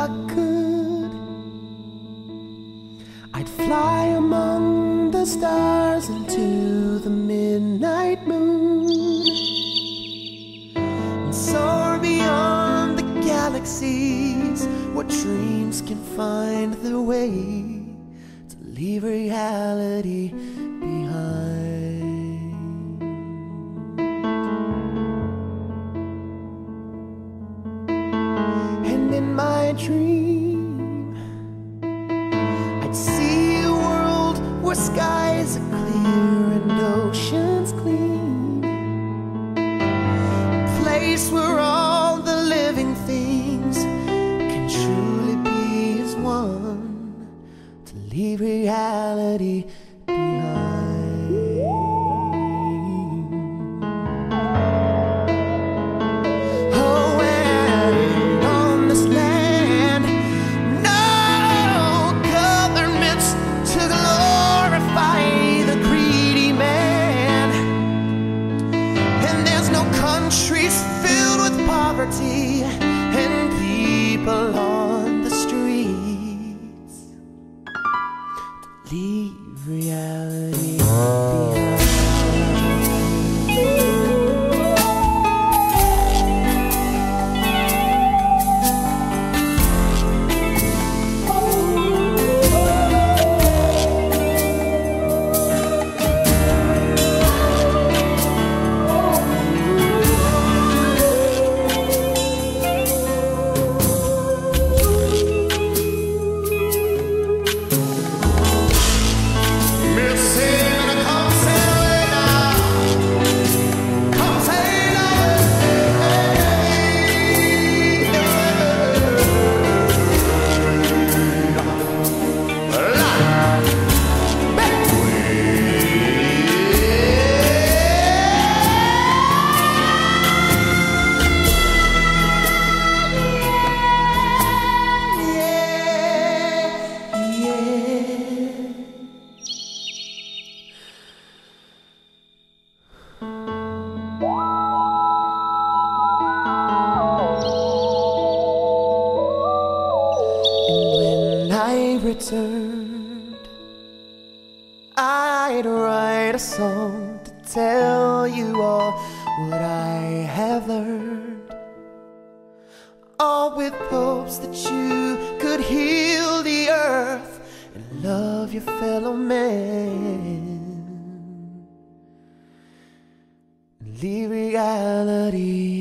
I could, I'd fly among the stars into the midnight moon and soar beyond the galaxies where dreams can find their way to leave reality dream, I'd see a world where skies are clear and oceans people I returned, I'd write a song to tell you all what I have learned. All with hopes that you could heal the earth and love your fellow man. Leave reality